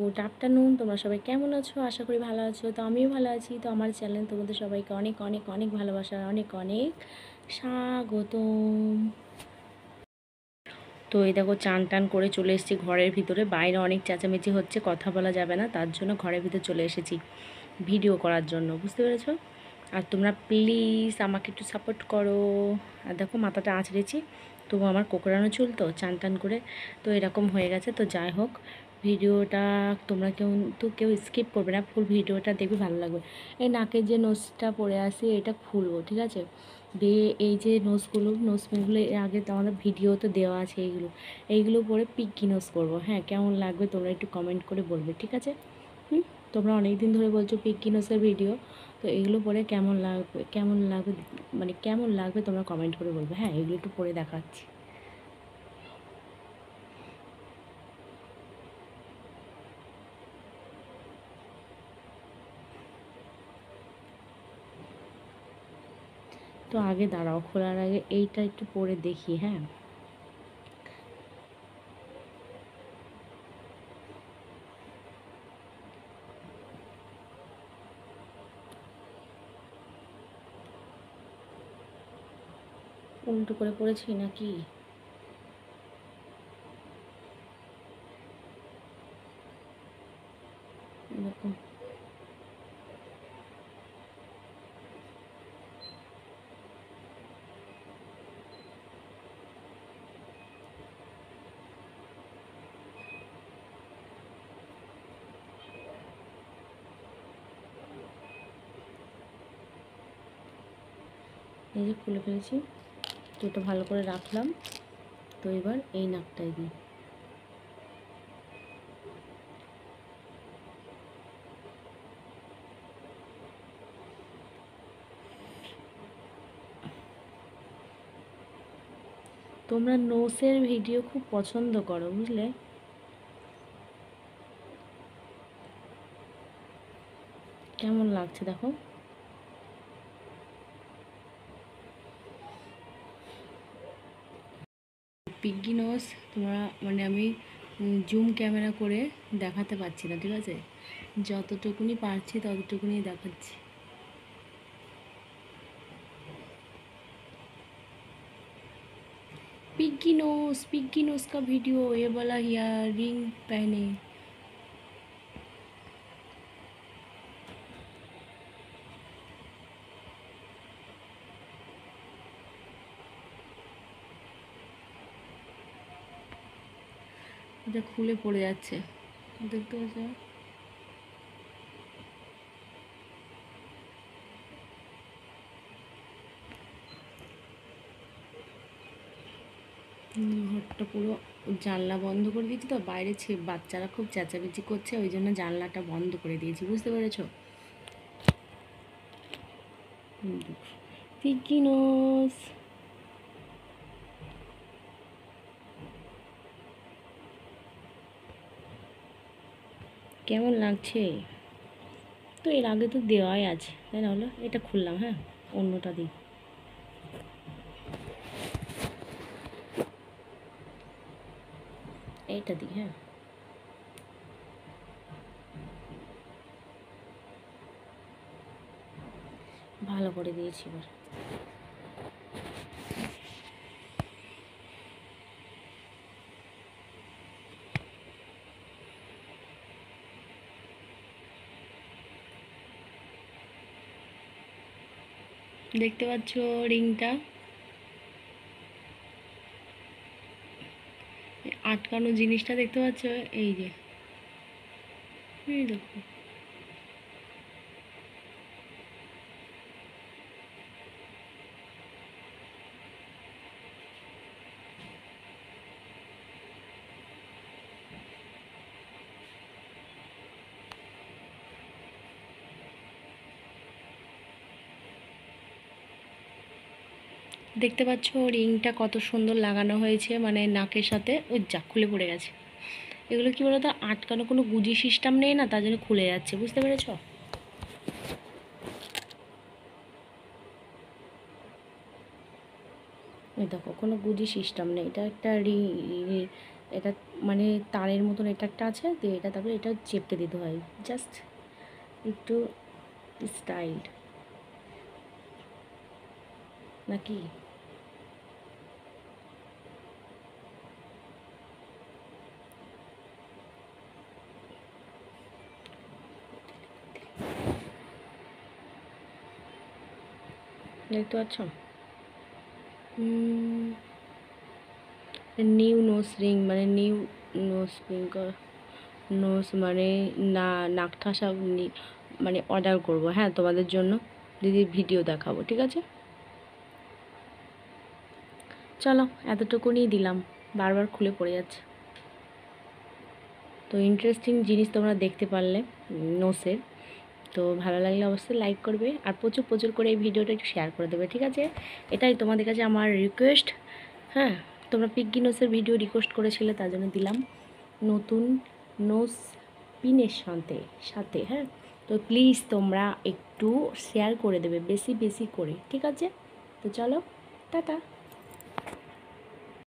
Good afternoon, তোমরা সবাই কেমন আছো? আশা করি ভালো আছো। তো আমিও ভালো আছি। তো আমার চ্যানেল তোমাদের সবাইকে অনেক অনেক অনেক ভালোবাসা, অনেক অনেক স্বাগতম। তো এই দেখো, চান টান করে চলে এসেছি ঘরের ভিতরে। বাইরে অনেক চেঁচামেচি হচ্ছে, কথা বলা যাবে না। তার জন্য ঘরের ভিতরে চলে এসেছি ভিডিও করার জন্য। বুঝতে পেরেছ? আর তোমরা প্লিজ আমাকে একটু সাপোর্ট করো। আর দেখো, মাথাটা আঁচড়েছি। তবু আমার কোকড়ানো চুল তো, চান টান করে। তো এরকম হয়ে গেছে। তো যাই হোক ভিডিওটা তোমরা কেউ তো কেউ স্কিপ করবে না ফুল ভিডিওটা দেখবে, ভালো লাগবে। এই নাকের যে নোজটা পরে আসি এটা খুলবো, ঠিক আছে? দিয়ে এই যে নোজগুলো নোজ পিনগুলো, এর আগে তো আমাদের ভিডিওতে দেওয়া আছে এইগুলো। এইগুলো পরে পিকি নোজ করব হ্যাঁ? কেমন লাগবে তোমরা একটু কমেন্ট করে বলবে, ঠিক আছে? হুম? তোমরা অনেক দিন ধরে বলছো পিকি নোজের ভিডিও তো এগুলো পরে কেমন লাগবে কেমন লাগবে মানে কেমন লাগবে তোমরা কমেন্ট করে বলবে হ্যাঁ? এগুলো একটু পরে দেখাচ্ছি। তো আগে দাঁড়াও খোলার আগে এইটা একটু পরে দেখি হ্যাঁ। উল্টো করে পড়েছি নাকি এরকম এই যে খুলে ফেলেছি। তো ভালো করে রাখলাম। তো এবার এই নাকটাই দিই তোমরা নোসের ভিডিও খুব পছন্দ করো, বুঝলে? কেমন লাগছে দেখো? পিগি নোস তোমরা মানে আমি জুম ক্যামেরা করে দেখাতে পারছি না ঠিক আছে যতটুকুনি পারছি ততটুকুনি দেখাচ্ছি पिग्गी नोस पिग्गी नोस का वीडियो ये वाला ईयर रिंग पहने এটা খুলে পড়ে যাচ্ছে। দেখতে পাচ্ছ? ঘরটা পুরো জানলা বন্ধ করে দিয়েছি তো, বাইরে ছে বাচ্চারা খুব চেঁচামেচি করছে, ওই জন্য জানলাটা বন্ধ করে দিয়েছি, বুঝতে পেরেছ? পিকিনোস কেমন লাগছে? তো এর আগে তো দেওয়াই আছে, তাই না হলো এটা খুললাম হ্যাঁ? অন্যটা দিই। এইটা দিই হ্যাঁ? ভালো করে দিয়েছি এবার। দেখতে পাচ্ছ রিংটা। আটকানো জিনিসটা দেখতে পাচ্ছ? এই যে। এই দেখো। দেখতে পাচ্ছ রিংটা কত সুন্দর লাগানো হয়েছে মানে নাকের সাথে ওই যা খুলে পড়ে গেছে। এগুলো কি বলতো, আটকানো কোনো গুজি সিস্টেম নেই না, তার জন্য খুলে যাচ্ছে, বুঝতে পেরেছ? দেখো, কোনো গুজি সিস্টেম নেই, এটা একটা রি এটা মানে তারের মতন এটা একটা আছে, দিয়ে এটা তারপরে এটা চেপটে দিতে হয় জাস্ট একটু স্টাইল নাকি? দেখতে পাচ্ছ? নিউ নোস রিং মানে নিউ নোস রিং নোস মানে না নাক ঠাসা মানে অর্ডার করব হ্যাঁ তোমাদের জন্য। দিদির ভিডিও দেখাবো ঠিক আছে? চলো এতটুকুনি দিলাম। বারবার খুলে পড়ে যাচ্ছে। তো ইন্টারেস্টিং জিনিস তোমরা দেখতে পারলে নোসের তো ভালো লাগলে অবশ্যই লাইক করবে আর প্রচুর প্রচুর করে এই ভিডিওটা একটু শেয়ার করে দেবে, ঠিক আছে? এটাই তোমাদের কাছে আমার রিকোয়েস্ট হ্যাঁ তোমরা পিগ্গি নোসের ভিডিও রিকোয়েস্ট করেছিলে, তার জন্য দিলাম। নতুন নোস পিনের সাথে সাথে হ্যাঁ? তো প্লিজ তোমরা একটু শেয়ার করে দেবে, বেশি বেশি করে, ঠিক আছে? তো চলো, টাটা।